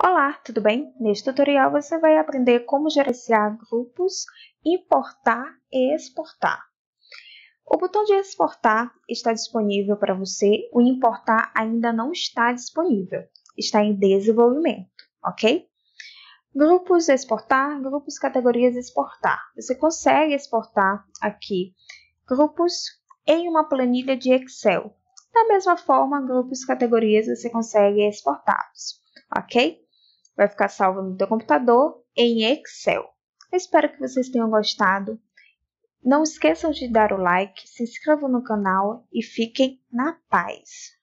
Olá, tudo bem? Neste tutorial você vai aprender como gerenciar grupos, importar e exportar. O botão de exportar está disponível para você, o importar ainda não está disponível, está em desenvolvimento, ok? Grupos exportar, grupos categorias exportar. Você consegue exportar aqui grupos em uma planilha de Excel. Da mesma forma, grupos categorias você consegue exportá-los, ok? Vai ficar salvo no teu computador em Excel. Eu espero que vocês tenham gostado. Não esqueçam de dar o like, se inscrevam no canal e fiquem na paz.